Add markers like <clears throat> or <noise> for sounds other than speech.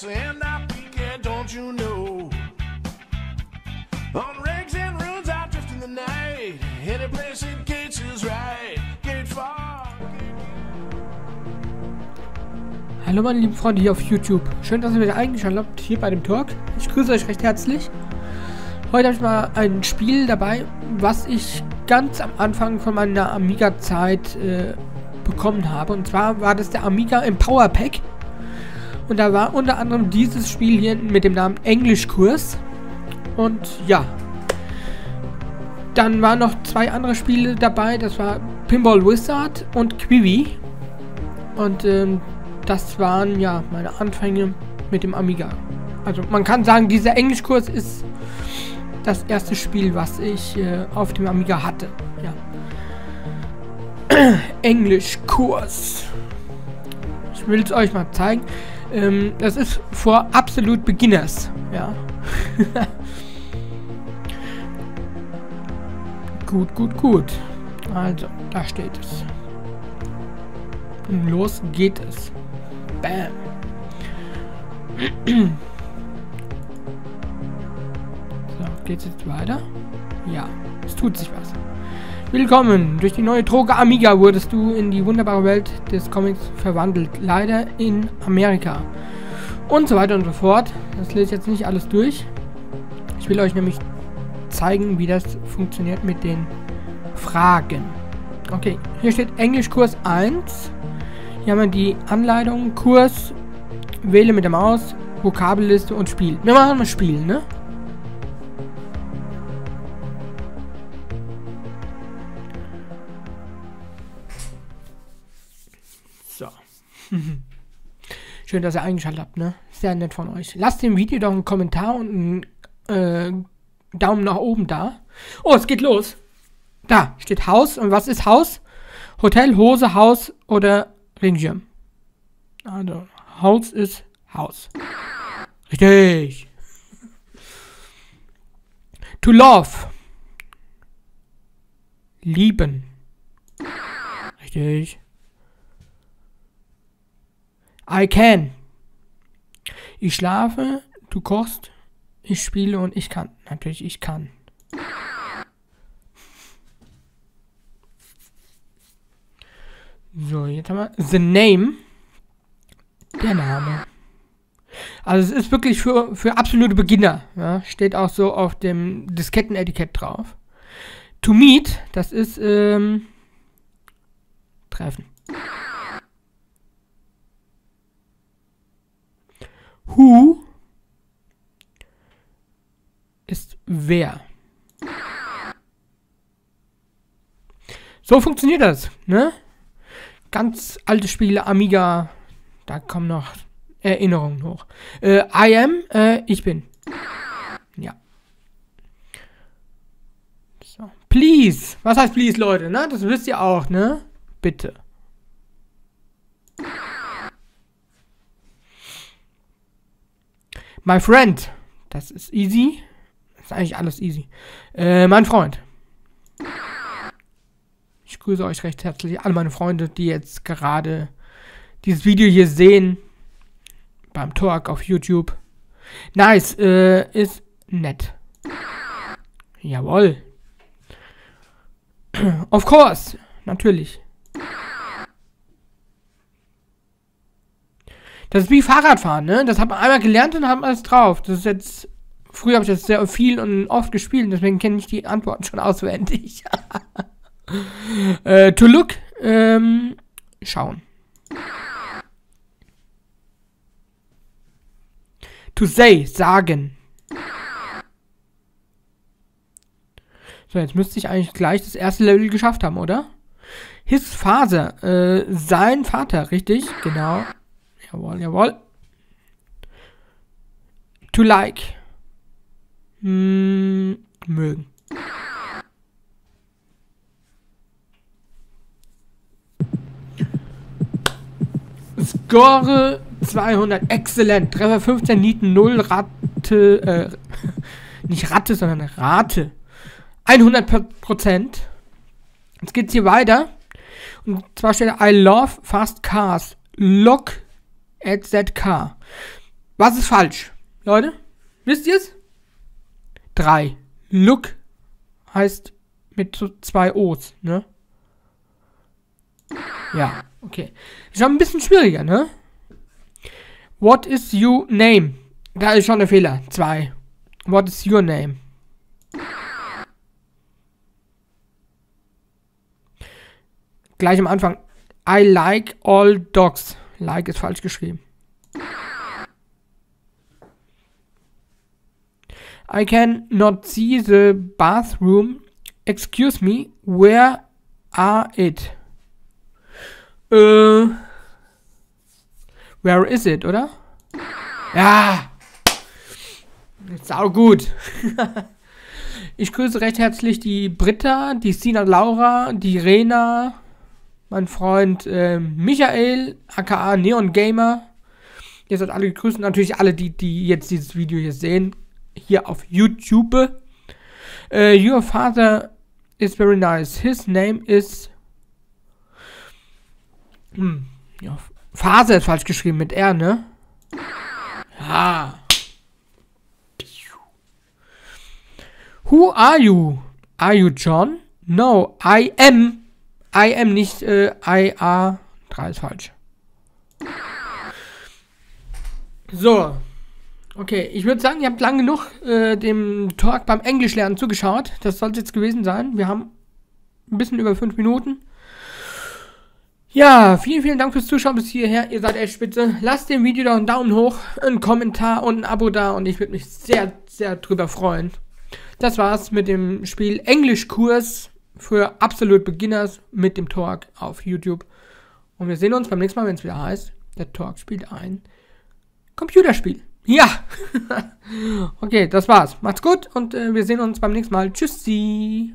Yes, and I peek don't you know? On rigs and runes, I drift in the night. Any place it gates is right. Hallo meine lieben Freunde hier auf YouTube. Schön, dass ihr wieder eingeschaltet hier bei dem Talk. Ich grüße euch recht herzlich. Heute habe ich mal ein Spiel dabei, was ich ganz am Anfang von meiner Amiga-Zeit äh, bekommen habe. Und zwar war das der Amiga Empower Pack. Und da war unter anderem dieses Spiel hier mit dem Namen Englischkurs. Und ja. Dann waren noch zwei andere Spiele dabei. Das war Pinball Wizard und Quibi. Und ähm, das waren ja meine Anfänge mit dem Amiga. Also man kann sagen, dieser Englischkurs ist das erste Spiel, was ich äh, auf dem Amiga hatte. Ja. <clears throat> Englischkurs. Ich will es euch mal zeigen. Ähm, das ist vor absolut Beginners. Ja. <laughs> gut, gut, gut. Also, da steht es. Und los geht es. Bam. <clears throat> So, geht's jetzt weiter? Ja, es tut sich was. Willkommen! Durch die neue Droge Amiga wurdest du in die wunderbare Welt des Comics verwandelt. Leider in Amerika. Und so weiter und so fort. Das lese ich jetzt nicht alles durch. Ich will euch nämlich zeigen, wie das funktioniert mit den Fragen. Okay, hier steht Englischkurs 1. Hier haben wir die Anleitung, Kurs, wähle mit der Maus, Vokabelliste und Spiel. Wir machen mal Spiel, ne? <laughs> Schön, dass ihr eingeschaltet habt, ne? Sehr nett von euch. Lasst dem Video doch einen Kommentar und einen äh, Daumen nach oben da. Oh, es geht los. Da steht Haus. Und was ist Haus? Hotel, Hose, Haus oder Regenschirm. Also, Haus ist Haus. Richtig. To love. Lieben. Richtig. I can. Ich schlafe, du kochst, ich spiele und ich kann. Natürlich, ich kann. So, jetzt haben wir The Name. Der Name. Also es ist wirklich für, für absolute Beginner. Ja? Steht auch so auf dem Diskettenetikett drauf. To meet, das ist ähm, Treffen. Who ist wer. So funktioniert das, ne? Ganz alte Spiele, Amiga, da kommen noch Erinnerungen hoch. Äh, I am, äh, ich bin. Ja. So. Please. Was heißt please, Leute, ne? Das wisst ihr auch, ne? Bitte. My friend. Das ist easy. Das ist eigentlich alles easy. Äh, mein Freund. Ich grüße euch recht herzlich, alle meine Freunde, die jetzt gerade dieses Video hier sehen. Beim Talk auf YouTube. Nice, äh, ist nett. Jawohl. <clears throat> Of course. Natürlich. Das ist wie Fahrradfahren, ne? Das hat man einmal gelernt und hat man es drauf. Das ist jetzt. Früher habe ich das sehr viel und oft gespielt, deswegen kenne ich die Antworten schon auswendig. <laughs> äh, to look, ähm, schauen. To say, sagen. So, jetzt müsste ich eigentlich gleich das erste Level geschafft haben, oder? His father, äh, sein Vater, richtig? Genau. Jawohl, jawohl. To like. Hm, mögen. Score 200. Exzellent. Treffer 15, Nieten 0, Ratte, äh, <laughs> nicht Ratte, sondern Rate. 100 Prozent. Jetzt geht's hier weiter. Und zwar steht I love fast cars. Look car. Was ist falsch? Leute, wisst ihr's? Drei. Look heißt mit zwei O's, ne? Ja, okay. Ist schon ein bisschen schwieriger, ne? What is your name? Da ist schon der Fehler. Zwei. What is your name? Gleich am Anfang. I like all dogs. Like ist falsch geschrieben. I can not see the bathroom. Excuse me, where are it? Äh. Where is it, oder? Ja. Sau gut. <laughs> ich grüße recht herzlich die Britta, die Sina Laura, die Rena, mein Freund äh, Michael, aka Neon Gamer. Ihr seid alle gegrüßt. Natürlich alle, die, die jetzt dieses Video hier sehen, hier auf YouTube. Uh, your father is very nice. His name is. Hm, ja, Phase ist falsch geschrieben mit R, ne? Ja. Who are you? Are you John? No, I am. I am nicht äh, I are. 3 ist falsch. So. Okay, ich würde sagen, ihr habt lang genug äh, dem Talk beim Englischlernen zugeschaut. Das sollte jetzt gewesen sein. Wir haben ein bisschen über 5 Minuten. Ja, vielen, vielen Dank fürs Zuschauen bis hierher. Ihr seid echt spitze. Lasst dem Video doch einen Daumen hoch, einen Kommentar und ein Abo da und ich würde mich sehr, sehr drüber freuen. Das war's mit dem Spiel Englischkurs für absolut Beginners mit dem Talk auf YouTube. Und wir sehen uns beim nächsten Mal, wenn es wieder heißt, der Talk spielt ein Computerspiel. Ja! <laughs> okay, das war's. Macht's gut und äh, wir sehen uns beim nächsten Mal. Tschüssi!